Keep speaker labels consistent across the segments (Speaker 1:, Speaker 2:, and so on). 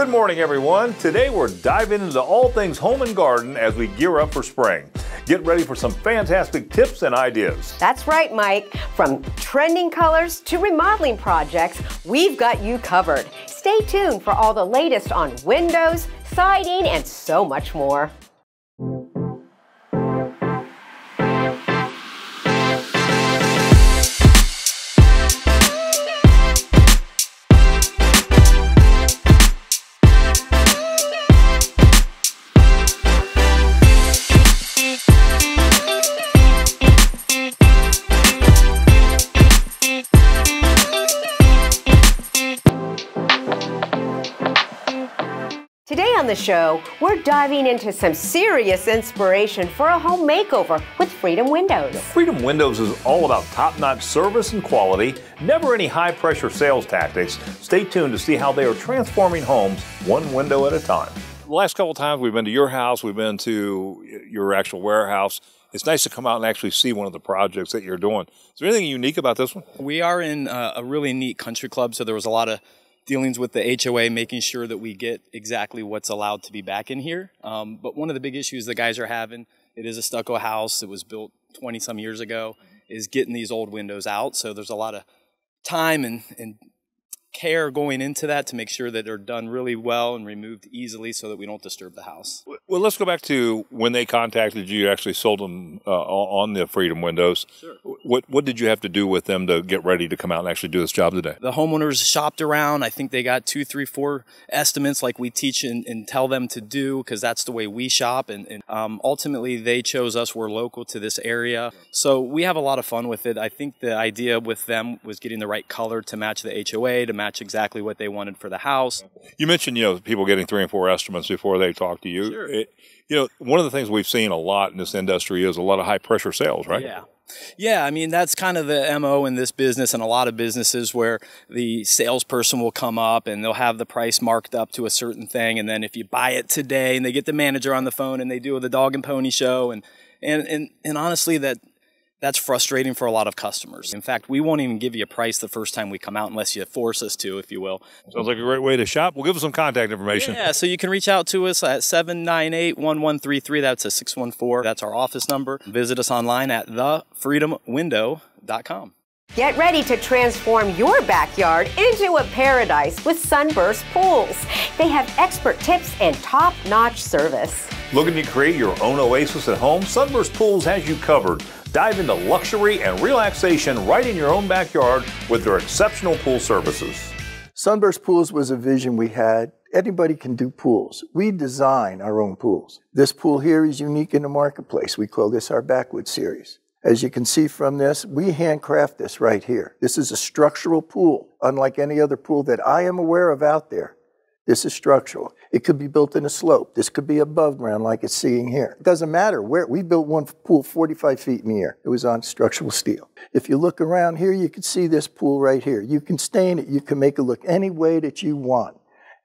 Speaker 1: Good morning, everyone. Today we're diving into all things home and garden as we gear up for spring. Get ready for some fantastic tips and ideas.
Speaker 2: That's right, Mike. From trending colors to remodeling projects, we've got you covered. Stay tuned for all the latest on windows, siding, and so much more. The show, we're diving into some serious inspiration for a home makeover with Freedom Windows.
Speaker 1: Freedom Windows is all about top-notch service and quality, never any high-pressure sales tactics. Stay tuned to see how they are transforming homes one window at a time. The last couple times we've been to your house, we've been to your actual warehouse. It's nice to come out and actually see one of the projects that you're doing. Is there anything unique about this one?
Speaker 3: We are in uh, a really neat country club, so there was a lot of dealings with the HOA, making sure that we get exactly what's allowed to be back in here. Um, but one of the big issues the guys are having, it is a stucco house. It was built 20 some years ago, is getting these old windows out. So there's a lot of time and, and care going into that to make sure that they're done really well and removed easily so that we don't disturb the house.
Speaker 1: Well, let's go back to when they contacted you. You actually sold them uh, on the Freedom Windows.
Speaker 3: Sure.
Speaker 1: What what did you have to do with them to get ready to come out and actually do this job today?
Speaker 3: The homeowners shopped around. I think they got two, three, four estimates like we teach and, and tell them to do because that's the way we shop. And, and um, ultimately, they chose us. We're local to this area. So we have a lot of fun with it. I think the idea with them was getting the right color to match the HOA, to match exactly what they wanted for the house.
Speaker 1: You mentioned, you know, people getting three and four estimates before they talk to you.
Speaker 3: Sure.
Speaker 1: It, you know, one of the things we've seen a lot in this industry is a lot of high pressure sales, right?
Speaker 3: Yeah. Yeah, I mean, that's kind of the MO in this business and a lot of businesses where the salesperson will come up and they'll have the price marked up to a certain thing. And then if you buy it today and they get the manager on the phone and they do the dog and pony show and, and, and, and honestly, that that's frustrating for a lot of customers. In fact, we won't even give you a price the first time we come out unless you force us to, if you will.
Speaker 1: Sounds like a great way to shop. We'll give us some contact information.
Speaker 3: Yeah, so you can reach out to us at 798-1133. That's a 614. That's our office number. Visit us online at thefreedomwindow.com.
Speaker 2: Get ready to transform your backyard into a paradise with Sunburst Pools. They have expert tips and top-notch service.
Speaker 1: Looking to create your own oasis at home? Sunburst Pools has you covered. Dive into luxury and relaxation right in your own backyard with their exceptional pool services.
Speaker 4: Sunburst Pools was a vision we had. Anybody can do pools. We design our own pools. This pool here is unique in the marketplace. We call this our Backwood series. As you can see from this, we handcraft this right here. This is a structural pool, unlike any other pool that I am aware of out there. This is structural. It could be built in a slope. This could be above ground like it's seeing here. It doesn't matter where. We built one pool 45 feet in the air. It was on structural steel. If you look around here, you can see this pool right here. You can stain it. You can make it look any way that you want.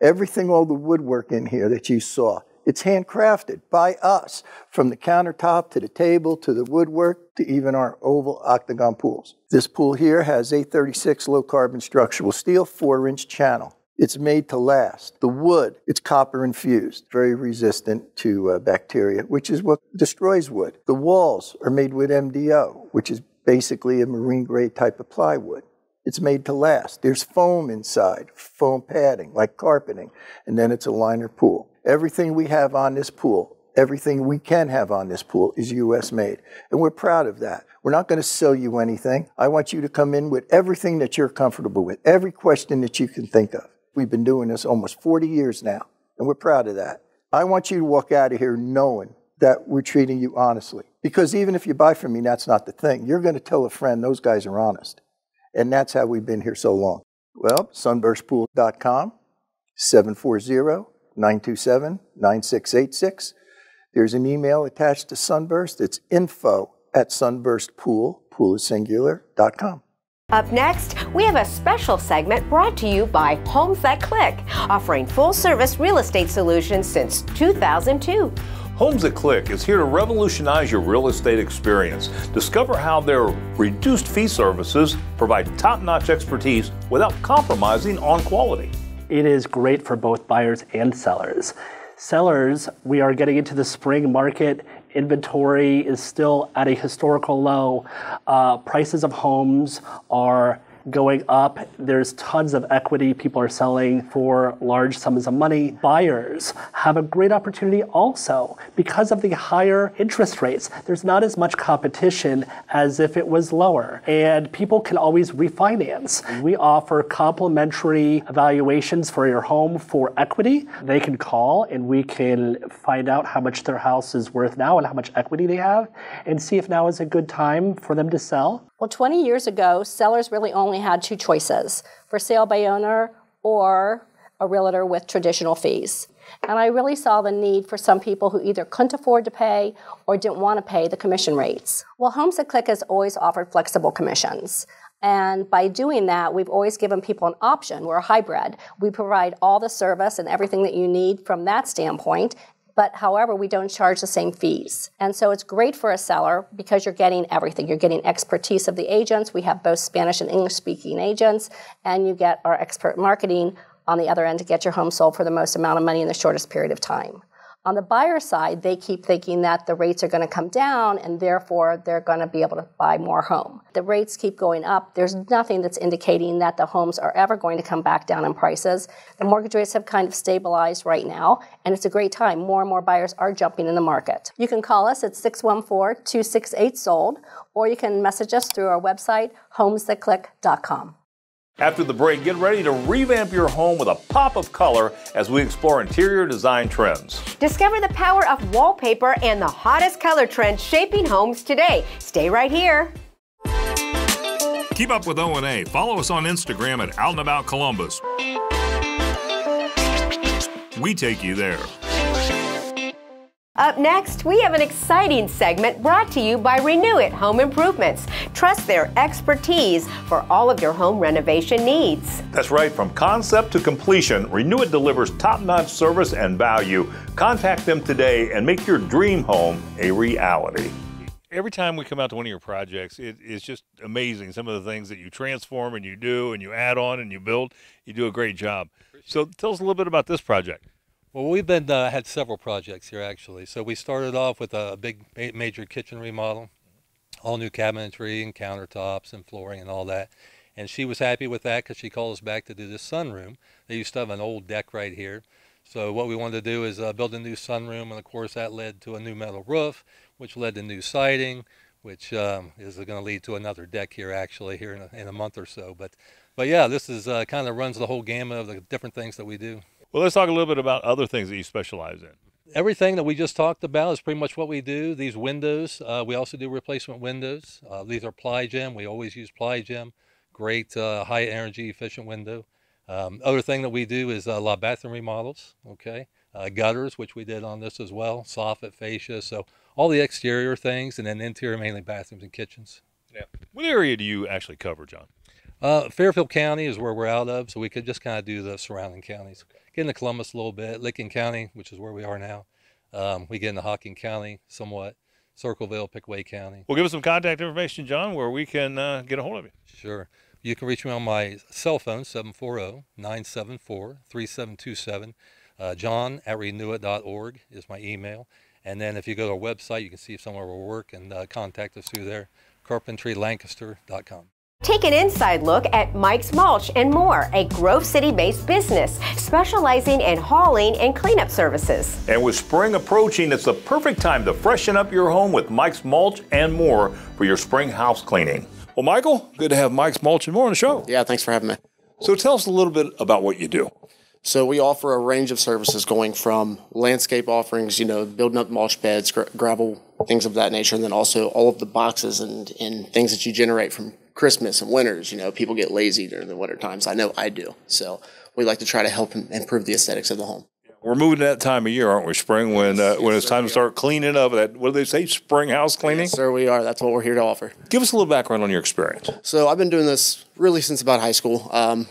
Speaker 4: Everything, all the woodwork in here that you saw, it's handcrafted by us, from the countertop to the table to the woodwork to even our oval octagon pools. This pool here has A36 low carbon structural steel, 4 inch channel. It's made to last. The wood, it's copper infused, very resistant to uh, bacteria, which is what destroys wood. The walls are made with MDO, which is basically a marine grade type of plywood. It's made to last. There's foam inside, foam padding, like carpeting, and then it's a liner pool. Everything we have on this pool, everything we can have on this pool is US made. And we're proud of that. We're not going to sell you anything. I want you to come in with everything that you're comfortable with, every question that you can think of. We've been doing this almost 40 years now, and we're proud of that. I want you to walk out of here knowing that we're treating you honestly. Because even if you buy from me, that's not the thing. You're going to tell a friend those guys are honest. And that's how we've been here so long. Well, sunburstpool.com, 740 927 9686. There's an email attached to Sunburst. It's info at sunburstpool, pool is singular.com.
Speaker 2: Up next, we have a special segment brought to you by Homes That Click, offering full service real estate solutions since 2002.
Speaker 1: Homes That Click is here to revolutionize your real estate experience. Discover how their reduced fee services provide top notch expertise without compromising on quality.
Speaker 5: it is great for both buyers and sellers. Sellers, we are getting into the spring market. Inventory is still at a historical low. Uh, prices of homes are going up. There's tons of equity. People are selling for large sums of money. Buyers have a great opportunity also because of the higher interest rates. There's not as much competition as if it was lower, and people can always refinance. We offer complimentary evaluations for your home for equity. They can call and we can find out how much their house is worth now and how much equity they have and see if now is a good time for them to sell.
Speaker 6: Well, 20 years ago, sellers really only had two choices for sale by owner or a realtor with traditional fees. And I really saw the need for some people who either couldn't afford to pay or didn't want to pay the commission rates. Well, Homes That Click has always offered flexible commissions. And by doing that, we've always given people an option. We're a hybrid. We provide all the service and everything that you need from that standpoint, but however, we don't charge the same fees. And so it's great for a seller because you're getting everything. You're getting expertise of the agents. We have both Spanish and English speaking agents, and you get our expert marketing on the other end to get your home sold for the most amount of money in the shortest period of time. On the buyer side, they keep thinking that the rates are going to come down and therefore they're going to be able to buy more home. The rates keep going up. There's nothing that's indicating that the homes are ever going to come back down in prices. The mortgage rates have kind of stabilized right now, and it's a great time. More and more buyers are jumping in the market. You can call us at 614 268 SOLD, or you can message us through our website, homesthatclick.com.
Speaker 1: After the break, get ready to revamp your home with a pop of color as we explore interior design trends.
Speaker 2: Discover the power of wallpaper and the hottest color trends shaping homes today. Stay right here.
Speaker 1: Keep up with O&A. Follow us on Instagram at Out and About Columbus. We take you there.
Speaker 2: Up next, we have an exciting segment brought to you by Renew It Home Improvements. Trust their expertise for all of your home renovation needs.
Speaker 1: That's right, from concept to completion, Renew It delivers top notch service and value. Contact them today and make your dream home a reality. Every time we come out to one of your projects, it is just amazing. Some of the things that you transform and you do and you add on and you build, you do a great job. So tell us a little bit about this project.
Speaker 7: Well, we've been uh, had several projects here actually. So we started off with a big major kitchen remodel, all new cabinetry and countertops and flooring and all that. And she was happy with that because she called us back to do this sunroom. They used to have an old deck right here. So what we wanted to do is uh, build a new sunroom, and of course that led to a new metal roof, which led to new siding, which um, is going to lead to another deck here actually here in a, in a month or so. But but yeah, this is uh, kind of runs the whole gamut of the different things that we do.
Speaker 1: Well, let's talk a little bit about other things that you specialize in.
Speaker 7: Everything that we just talked about is pretty much what we do. These windows, uh, we also do replacement windows. Uh, these are Ply-Gem. We always use Ply-Gem. Great uh, high energy efficient window. Um, other thing that we do is a lot of bathroom remodels. Okay, uh, gutters, which we did on this as well. Soffit, fascia. So all the exterior things, and then interior mainly bathrooms and kitchens.
Speaker 1: Yeah. What area do you actually cover, John?
Speaker 7: Uh, Fairfield County is where we're out of, so we could just kind of do the surrounding counties. Get into Columbus a little bit, Licking County, which is where we are now. Um, we get into Hocking County somewhat, Circleville, Pickaway County.
Speaker 1: Well, give us some contact information, John, where we can uh, get a hold of you.
Speaker 7: Sure. You can reach me on my cell phone, 740-974-3727. Uh, John at renewit.org is my email. And then if you go to our website, you can see some of our work and uh, contact us through there, carpentrylancaster.com.
Speaker 2: Take an inside look at Mike's Mulch and More, a Grove City based business specializing in hauling and cleanup services.
Speaker 1: And with spring approaching, it's the perfect time to freshen up your home with Mike's Mulch and More for your spring house cleaning. Well, Michael, good to have Mike's Mulch and More on the show.
Speaker 8: Yeah, thanks for having me.
Speaker 1: So tell us a little bit about what you do.
Speaker 8: So we offer a range of services going from landscape offerings, you know, building up mulch beds, gra- gravel, things of that nature, and then also all of the boxes and, and things that you generate from Christmas and winters. You know, people get lazy during the winter times. I know I do. So we like to try to help improve the aesthetics of the home.
Speaker 1: We're moving to that time of year, aren't we? Spring, when uh, when it's time to start cleaning up. That what do they say? Spring house cleaning.
Speaker 8: Yes, sir, we are. That's what we're here to offer.
Speaker 1: Give us a little background on your experience.
Speaker 8: So I've been doing this really since about high school. Um,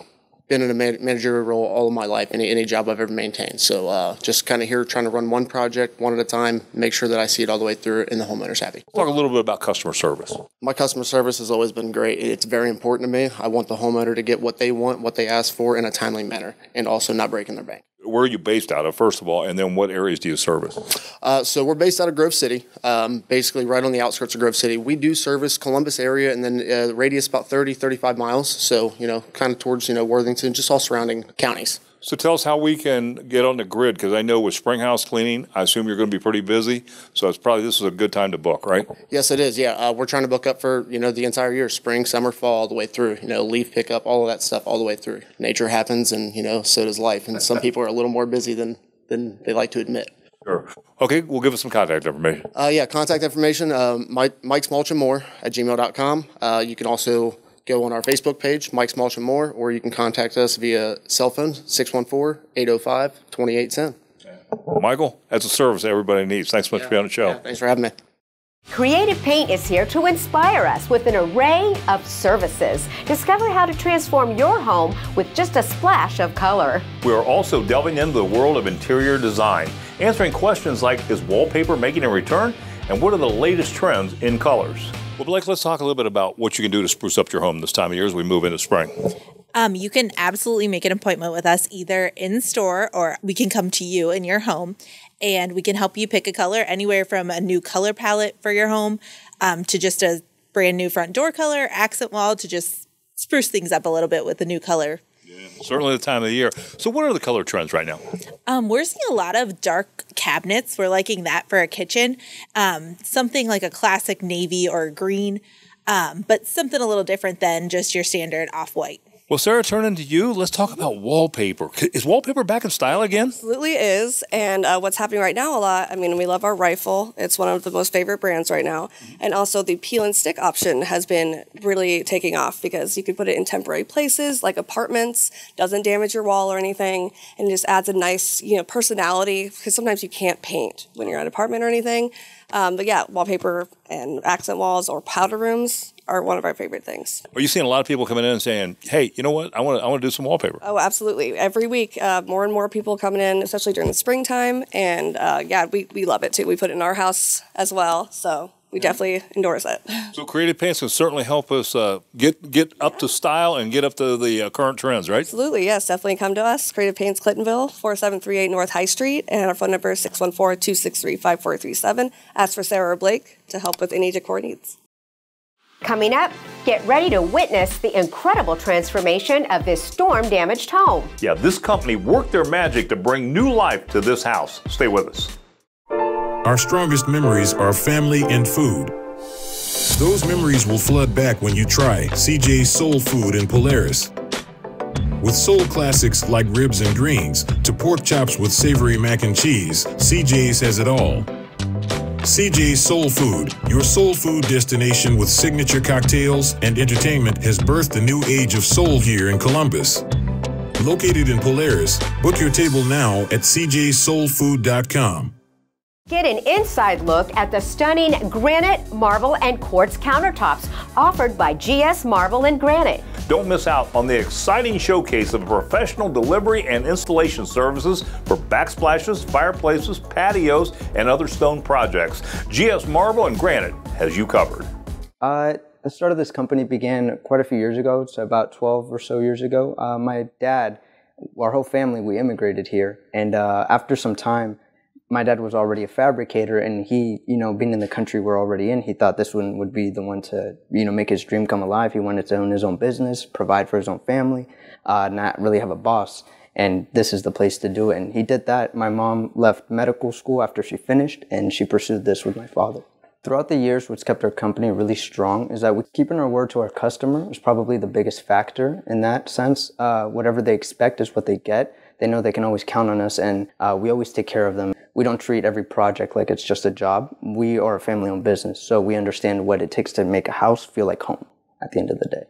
Speaker 8: been in a managerial role all of my life, any, any job I've ever maintained. So uh, just kind of here trying to run one project one at a time, make sure that I see it all the way through and the homeowner's happy.
Speaker 1: Talk a little bit about customer service.
Speaker 8: My customer service has always been great. It's very important to me. I want the homeowner to get what they want, what they ask for in a timely manner, and also not breaking their bank
Speaker 1: where are you based out of, first of all, and then what areas do you service?
Speaker 8: Uh, so we're based out of Grove City, um, basically right on the outskirts of Grove City. We do service Columbus area and then uh, radius about 30, 35 miles. So, you know, kind of towards, you know, Worthington, just all surrounding counties.
Speaker 1: So tell us how we can get on the grid because I know with spring house cleaning, I assume you're going to be pretty busy. So it's probably this is a good time to book, right?
Speaker 8: Yes, it is. Yeah, uh, we're trying to book up for you know the entire year, spring, summer, fall, all the way through. You know, leaf pickup, all of that stuff, all the way through. Nature happens, and you know, so does life. And some people are a little more busy than than they like to admit.
Speaker 1: Sure. Okay, we'll give us some contact information.
Speaker 8: Uh, yeah, contact information, um, Mike, Mike's Mulch and More at gmail.com. Uh, you can also go on our Facebook page, Mike's Mulch and More, or you can contact us via cell phone, 614-805-2810.
Speaker 1: Michael, that's a service everybody needs. Thanks so much yeah. for being on the show.
Speaker 8: Yeah, thanks for having me.
Speaker 2: Creative Paint is here to inspire us with an array of services. Discover how to transform your home with just a splash of color.
Speaker 1: We are also delving into the world of interior design, answering questions like Is wallpaper making a return? And what are the latest trends in colors? Well, Blake, let's talk a little bit about what you can do to spruce up your home this time of year as we move into spring.
Speaker 9: Um, you can absolutely make an appointment with us either in store or we can come to you in your home and we can help you pick a color anywhere from a new color palette for your home um, to just a brand new front door color, accent wall to just spruce things up a little bit with a new color
Speaker 1: certainly the time of the year. So, what are the color trends right now?
Speaker 9: Um, we're seeing a lot of dark cabinets. We're liking that for a kitchen. Um, something like a classic navy or green, um, but something a little different than just your standard off white.
Speaker 1: Well, Sarah, turning to you, let's talk about wallpaper. Is wallpaper back in style again?
Speaker 10: Absolutely is. And uh, what's happening right now a lot, I mean, we love our rifle. It's one of the most favorite brands right now. And also the peel and stick option has been really taking off because you could put it in temporary places like apartments, doesn't damage your wall or anything, and it just adds a nice, you know, personality because sometimes you can't paint when you're at an apartment or anything. Um, but yeah, wallpaper and accent walls or powder rooms, are one of our favorite things.
Speaker 1: Are you seeing a lot of people coming in and saying, "Hey, you know what? I want to I want to do some wallpaper."
Speaker 10: Oh, absolutely. Every week, uh, more and more people coming in, especially during the springtime, and uh, yeah, we we love it too. We put it in our house as well, so we definitely endorse it.
Speaker 1: So creative paints can certainly help us uh, get get up to style and get up to the uh, current trends, right?
Speaker 10: Absolutely, yes. Definitely come to us. Creative Paints Clintonville, 4738 North High Street, and our phone number is 614-263-5437. Ask for Sarah or Blake to help with any decor needs.
Speaker 2: Coming up, get ready to witness the incredible transformation of this storm damaged home.
Speaker 1: Yeah, this company worked their magic to bring new life to this house. Stay with us.
Speaker 11: Our strongest memories are family and food. Those memories will flood back when you try CJ's Soul Food in Polaris. With soul classics like ribs and greens to pork chops with savory mac and cheese, CJ's has it all. CJ's Soul Food, your soul food destination with signature cocktails and entertainment, has birthed a new age of soul here in Columbus. Located in Polaris, book your table now at cjsoulfood.com.
Speaker 2: Get an inside look at the stunning granite, marble, and quartz countertops offered by GS Marble and Granite.
Speaker 1: Don't miss out on the exciting showcase of professional delivery and installation services for backsplashes, fireplaces, patios, and other stone projects. GS Marble and Granite has you covered.
Speaker 12: Uh, the start of this company began quite a few years ago, so about 12 or so years ago. Uh, my dad, our whole family, we immigrated here, and uh, after some time, my dad was already a fabricator and he, you know, being in the country we're already in, he thought this one would be the one to, you know, make his dream come alive. He wanted to own his own business, provide for his own family, uh, not really have a boss. And this is the place to do it. And he did that. My mom left medical school after she finished and she pursued this with my father. Throughout the years, what's kept our company really strong is that keeping our word to our customer is probably the biggest factor in that sense. Uh, whatever they expect is what they get. They know they can always count on us, and uh, we always take care of them we don't treat every project like it's just a job. We are a family owned business, so we understand what it takes to make a house feel like home at the end of the day.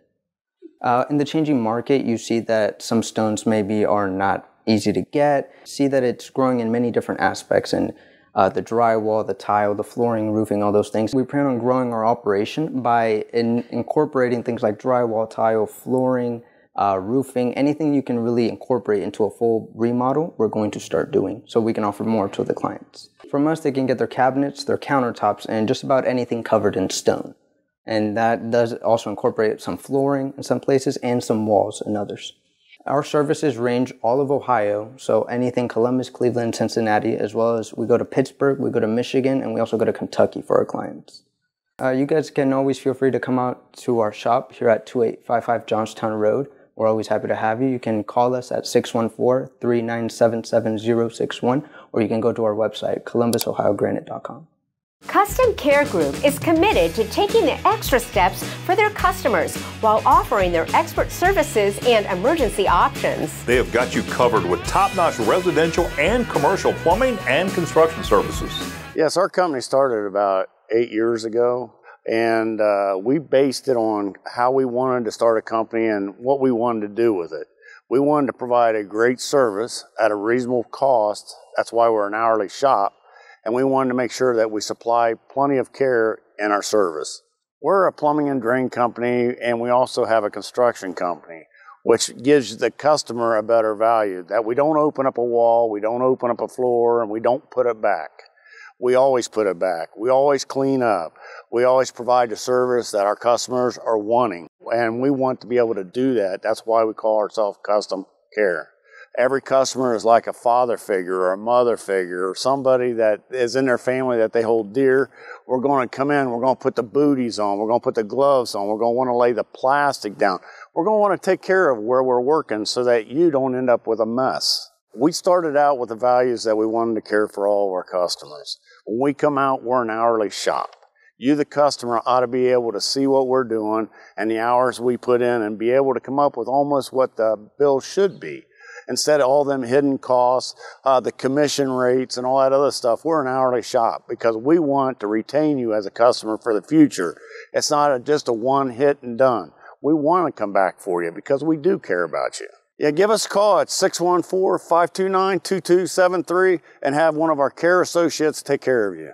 Speaker 12: Uh, in the changing market, you see that some stones maybe are not easy to get. See that it's growing in many different aspects and uh, the drywall, the tile, the flooring, roofing, all those things. We plan on growing our operation by in incorporating things like drywall, tile, flooring, uh, roofing, anything you can really incorporate into a full remodel, we're going to start doing so we can offer more to the clients. From us, they can get their cabinets, their countertops, and just about anything covered in stone. And that does also incorporate some flooring in some places and some walls in others. Our services range all of Ohio, so anything Columbus, Cleveland, Cincinnati, as well as we go to Pittsburgh, we go to Michigan, and we also go to Kentucky for our clients. Uh, you guys can always feel free to come out to our shop here at 2855 Johnstown Road. We're always happy to have you. You can call us at 614 397 7061, or you can go to our website, columbusohiogranite.com.
Speaker 2: Custom Care Group is committed to taking the extra steps for their customers while offering their expert services and emergency options.
Speaker 1: They have got you covered with top notch residential and commercial plumbing and construction services.
Speaker 13: Yes, our company started about eight years ago, and uh, we based it on how we wanted to start a company and what we wanted to do with it. We wanted to provide a great service at a reasonable cost. That's why we're an hourly shop and we wanted to make sure that we supply plenty of care in our service. We're a plumbing and drain company, and we also have a construction company, which gives the customer a better value. That we don't open up a wall, we don't open up a floor, and we don't put it back. We always put it back. We always clean up. We always provide the service that our customers are wanting, and we want to be able to do that. That's why we call ourselves Custom Care every customer is like a father figure or a mother figure or somebody that is in their family that they hold dear. We're going to come in, we're going to put the booties on, we're going to put the gloves on, we're going to want to lay the plastic down. We're going to want to take care of where we're working so that you don't end up with a mess. We started out with the values that we wanted to care for all of our customers. When we come out, we're an hourly shop. You, the customer, ought to be able to see what we're doing and the hours we put in and be able to come up with almost what the bill should be instead of all them hidden costs, uh, the commission rates, and all that other stuff, we're an hourly shop because we want to retain you as a customer for the future. It's not a, just a one hit and done. We want to come back for you because we do care about you. Yeah, give us a call at 614 529 2273 and have one of our care associates take care of you.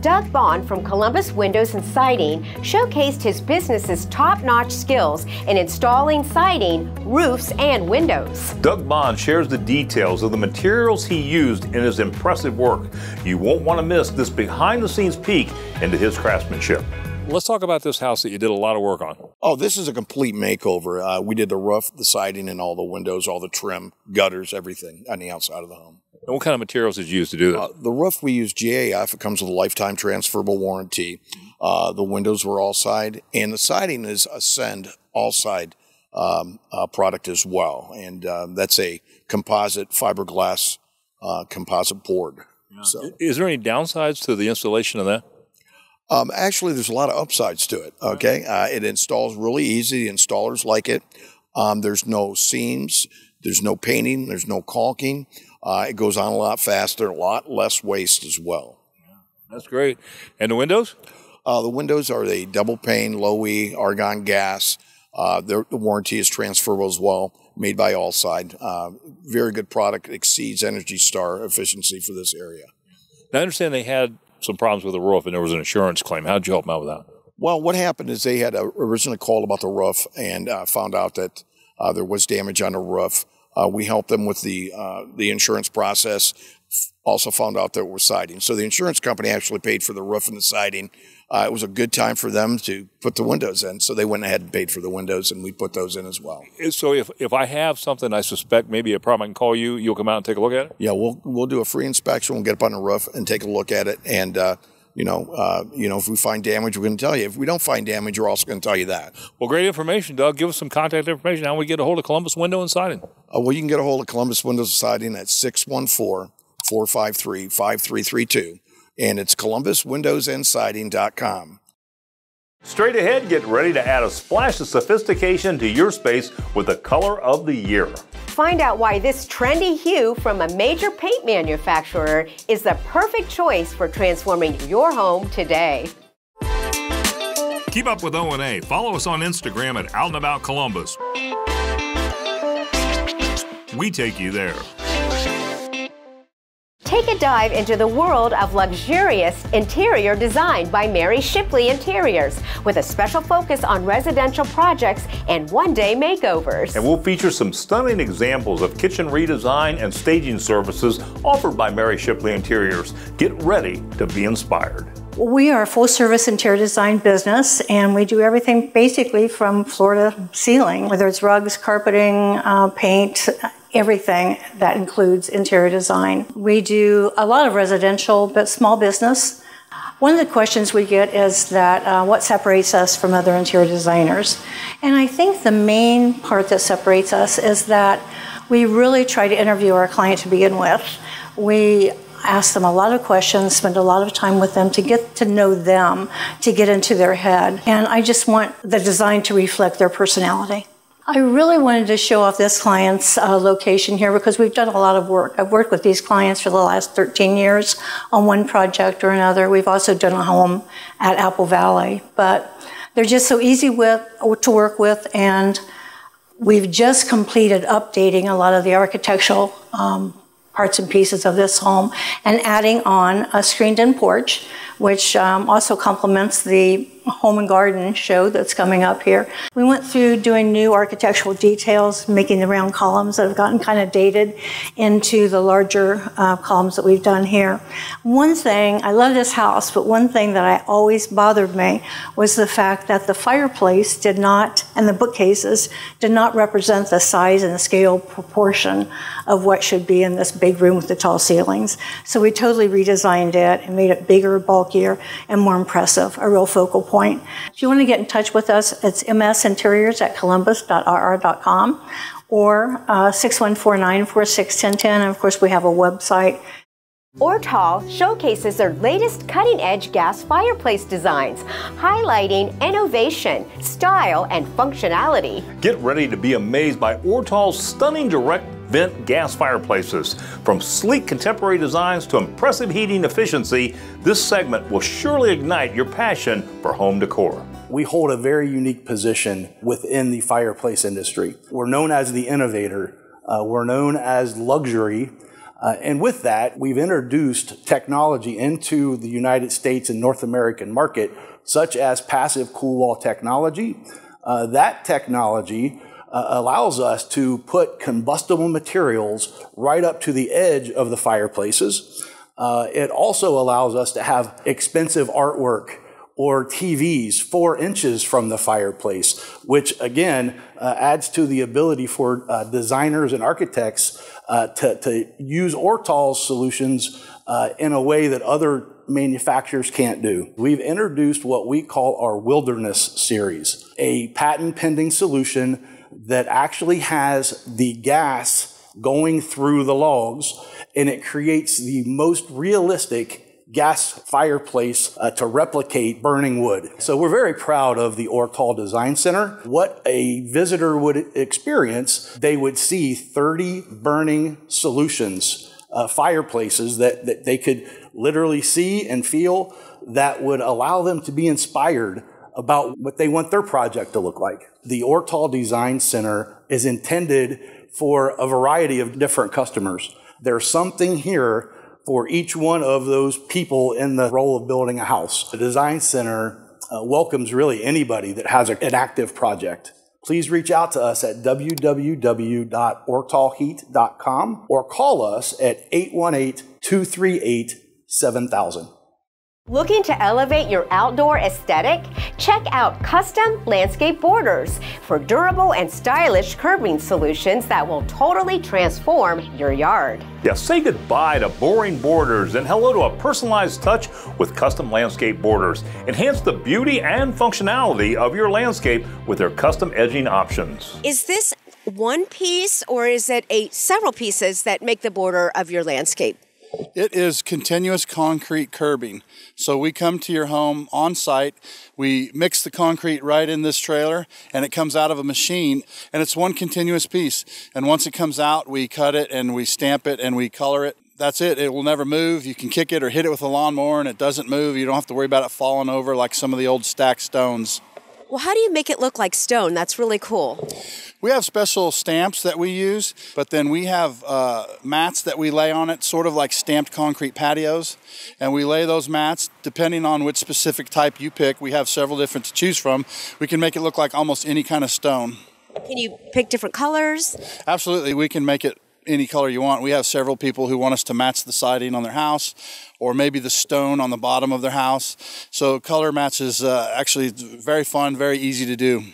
Speaker 2: Doug Bond from Columbus Windows and Siding showcased his business's top-notch skills in installing siding, roofs, and windows.
Speaker 1: Doug Bond shares the details of the materials he used in his impressive work. You won't want to miss this behind-the-scenes peek into his craftsmanship. Let's talk about this house that you did a lot of work on.
Speaker 14: Oh, this is a complete makeover. Uh, we did the roof, the siding, and all the windows, all the trim, gutters, everything on the outside of the home.
Speaker 1: And what kind of materials did you use to do that?
Speaker 14: Uh, the roof we use GAF. It comes with a lifetime transferable warranty. Uh, the windows were Alside, and the siding is Ascend Alside um, uh, product as well, and uh, that's a composite fiberglass uh, composite board.
Speaker 1: Yeah. So, is there any downsides to the installation of that?
Speaker 14: Um, actually, there's a lot of upsides to it. Okay, uh, it installs really easy. The installers like it. Um, there's no seams. There's no painting. There's no caulking. Uh, it goes on a lot faster, a lot less waste as well.
Speaker 1: That's great. And the windows?
Speaker 14: Uh, the windows are a double pane, low E, argon gas. Uh, the warranty is transferable as well, made by Alside. Uh, very good product, exceeds Energy Star efficiency for this area.
Speaker 1: Now, I understand they had some problems with the roof and there was an insurance claim. How'd you help them out with that?
Speaker 14: Well, what happened is they had originally called about the roof and uh, found out that uh, there was damage on the roof. Uh, we helped them with the uh, the insurance process. Also found out that there was siding, so the insurance company actually paid for the roof and the siding. Uh, it was a good time for them to put the windows in, so they went ahead and paid for the windows, and we put those in as well.
Speaker 1: So if if I have something I suspect maybe a problem, I can call you. You'll come out and take a look at it.
Speaker 14: Yeah, we'll we'll do a free inspection. We'll get up on the roof and take a look at it, and uh, you know, uh, you know, if we find damage, we're going to tell you. If we don't find damage, we're also going to tell you that.
Speaker 1: Well, great information, Doug. Give us some contact information. How we get a hold of Columbus Window and Siding?
Speaker 14: Uh, well, you can get a hold of Columbus Windows and Siding at 614 453 5332. And it's columbuswindowsandsiding.com.
Speaker 1: Straight ahead, get ready to add a splash of sophistication to your space with the color of the year.
Speaker 2: Find out why this trendy hue from a major paint manufacturer is the perfect choice for transforming your home today.
Speaker 1: Keep up with O&A. Follow us on Instagram at Out and About Columbus. We take you there.
Speaker 2: Take a dive into the world of luxurious interior design by Mary Shipley Interiors with a special focus on residential projects and one day makeovers.
Speaker 1: And we'll feature some stunning examples of kitchen redesign and staging services offered by Mary Shipley Interiors. Get ready to be inspired.
Speaker 15: We are a full service interior design business and we do everything basically from floor to ceiling, whether it's rugs, carpeting, uh, paint, everything that includes interior design. We do a lot of residential but small business. One of the questions we get is that uh, what separates us from other interior designers? And I think the main part that separates us is that we really try to interview our client to begin with. We ask them a lot of questions, spend a lot of time with them to get to know them, to get into their head. And I just want the design to reflect their personality. I really wanted to show off this client's uh, location here because we've done a lot of work. I've worked with these clients for the last 13 years on one project or another. We've also done a home at Apple Valley, but they're just so easy with, to work with and we've just completed updating a lot of the architectural um, parts and pieces of this home and adding on a screened-in porch, which um, also complements the home and garden show that's coming up here. We went through doing new architectural details, making the round columns that have gotten kind of dated into the larger uh, columns that we've done here. One thing, I love this house, but one thing that I always bothered me was the fact that the fireplace did not, and the bookcases did not represent the size and the scale proportion of what should be in this big room with the tall ceilings. So we totally redesigned it and made it bigger, bulkier, and more impressive, a real focal point. If you want to get in touch with us, it's msinteriors at columbus.rr.com or uh, 6149-461010. And of course, we have a website.
Speaker 2: Ortal showcases their latest cutting edge gas fireplace designs, highlighting innovation, style, and functionality.
Speaker 1: Get ready to be amazed by Ortal's stunning direct vent gas fireplaces. From sleek contemporary designs to impressive heating efficiency, this segment will surely ignite your passion for home decor.
Speaker 16: We hold a very unique position within the fireplace industry. We're known as the innovator. Uh, we're known as luxury. Uh, and with that, we've introduced technology into the United States and North American market, such as passive cool wall technology. Uh, that technology uh, allows us to put combustible materials right up to the edge of the fireplaces. Uh, it also allows us to have expensive artwork or TVs four inches from the fireplace, which again uh, adds to the ability for uh, designers and architects uh, to, to, use Ortal's solutions uh, in a way that other manufacturers can't do. We've introduced what we call our Wilderness series, a patent pending solution that actually has the gas going through the logs and it creates the most realistic gas fireplace uh, to replicate burning wood. So we're very proud of the Ortal Design Center. What a visitor would experience, they would see 30 burning solutions, uh, fireplaces that, that they could literally see and feel that would allow them to be inspired about what they want their project to look like. The Ortal Design Center is intended for a variety of different customers. There's something here for each one of those people in the role of building a house. The Design Center uh, welcomes really anybody that has a, an active project. Please reach out to us at www.ortalheat.com or call us at 818 238 7000.
Speaker 2: Looking to elevate your outdoor aesthetic? Check out Custom Landscape Borders for durable and stylish curbing solutions that will totally transform your yard.
Speaker 1: Yeah, say goodbye to boring borders and hello to a personalized touch with Custom Landscape Borders. Enhance the beauty and functionality of your landscape with their custom edging options.
Speaker 17: Is this one piece or is it a several pieces that make the border of your landscape?
Speaker 18: It is continuous concrete curbing. So we come to your home on site, we mix the concrete right in this trailer, and it comes out of a machine, and it's one continuous piece. And once it comes out, we cut it and we stamp it and we color it. That's it. It will never move. You can kick it or hit it with a lawnmower and it doesn't move. You don't have to worry about it falling over like some of the old stacked stones.
Speaker 17: Well, how do you make it look like stone? That's really cool.
Speaker 18: We have special stamps that we use, but then we have uh, mats that we lay on it, sort of like stamped concrete patios. And we lay those mats, depending on which specific type you pick. We have several different to choose from. We can make it look like almost any kind of stone.
Speaker 17: Can you pick different colors?
Speaker 18: Absolutely, we can make it any color you want. We have several people who want us to match the siding on their house or maybe the stone on the bottom of their house. So color match is uh, actually very fun, very easy to do.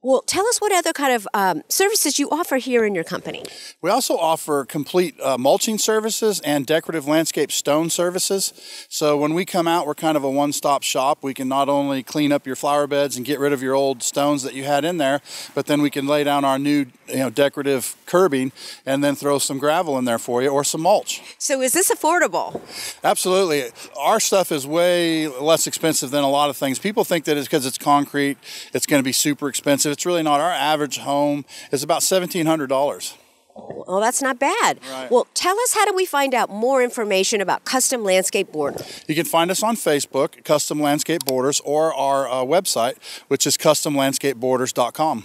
Speaker 17: Well, tell us what other kind of um, services you offer here in your company.
Speaker 18: We also offer complete uh, mulching services and decorative landscape stone services. So when we come out, we're kind of a one-stop shop. We can not only clean up your flower beds and get rid of your old stones that you had in there, but then we can lay down our new you know, decorative curbing and then throw some gravel in there for you or some mulch.
Speaker 17: So is this affordable?
Speaker 18: Absolutely. Our stuff is way less expensive than a lot of things. People think that it's because it's concrete, it's going to be super expensive. It's really not. Our average home is about $1,700.
Speaker 17: Well, that's not bad.
Speaker 18: Right.
Speaker 17: Well, tell us how do we find out more information about Custom Landscape Border?
Speaker 18: You can find us on Facebook, Custom Landscape Borders, or our uh, website, which is customlandscapeborders.com.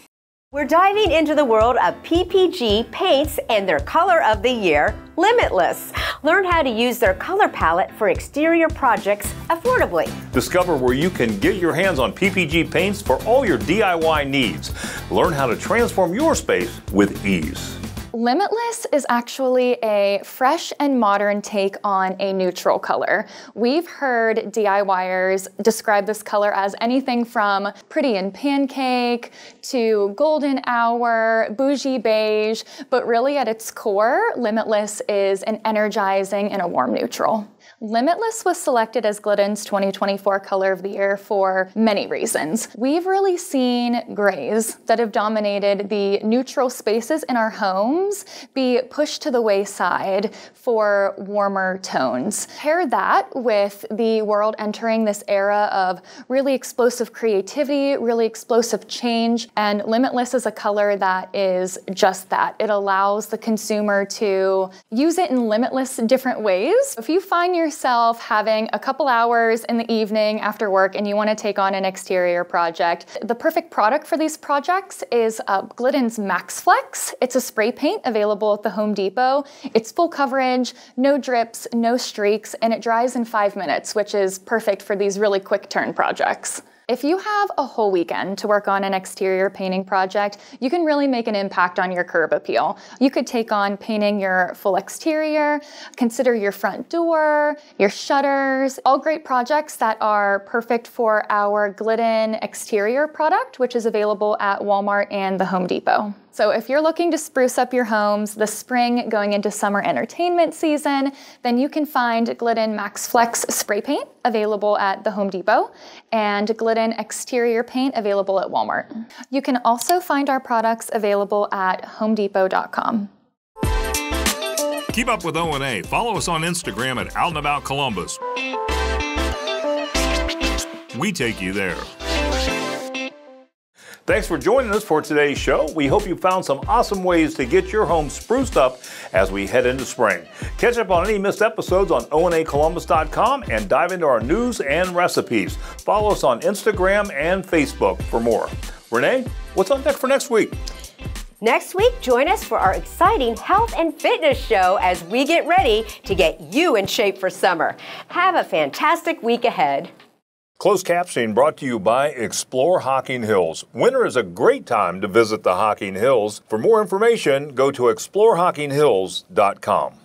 Speaker 2: We're diving into the world of PPG paints and their color of the year, Limitless. Learn how to use their color palette for exterior projects affordably.
Speaker 1: Discover where you can get your hands on PPG paints for all your DIY needs. Learn how to transform your space with ease.
Speaker 19: Limitless is actually a fresh and modern take on a neutral color. We've heard DIYers describe this color as anything from pretty and pancake to golden hour, bougie beige, but really at its core, Limitless is an energizing and a warm neutral. Limitless was selected as Glidden's 2024 Color of the Year for many reasons. We've really seen grays that have dominated the neutral spaces in our homes be pushed to the wayside for warmer tones. Pair that with the world entering this era of really explosive creativity, really explosive change, and Limitless is a color that is just that. It allows the consumer to use it in limitless different ways. If you find yourself having a couple hours in the evening after work and you want to take on an exterior project, the perfect product for these projects is uh, Glidden's MaxFlex. It's a spray paint available at the Home Depot. It's full coverage, no drips, no streaks, and it dries in five minutes, which is perfect for these really quick turn projects. If you have a whole weekend to work on an exterior painting project, you can really make an impact on your curb appeal. You could take on painting your full exterior, consider your front door, your shutters, all great projects that are perfect for our Glidden exterior product, which is available at Walmart and the Home Depot. So if you're looking to spruce up your homes this spring going into summer entertainment season, then you can find Glidden Max Flex spray paint available at the Home Depot and Glidden exterior paint available at Walmart. You can also find our products available at homedepot.com.
Speaker 11: Keep up with O&A. Follow us on Instagram at Out and About Columbus. We take you there.
Speaker 1: Thanks for joining us for today's show. We hope you found some awesome ways to get your home spruced up as we head into spring. Catch up on any missed episodes on onacolumbus.com and dive into our news and recipes. Follow us on Instagram and Facebook for more. Renee, what's on deck for next week?
Speaker 2: Next week, join us for our exciting health and fitness show as we get ready to get you in shape for summer. Have a fantastic week ahead.
Speaker 1: Closed captioning brought to you by Explore Hocking Hills. Winter is a great time to visit the Hocking Hills. For more information, go to explorehockingHills.com.